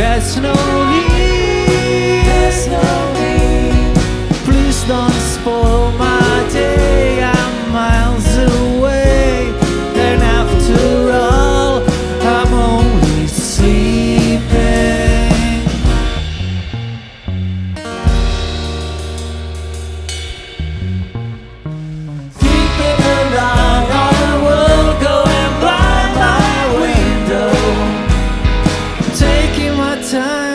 there's no time.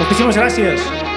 Muchísimas gracias.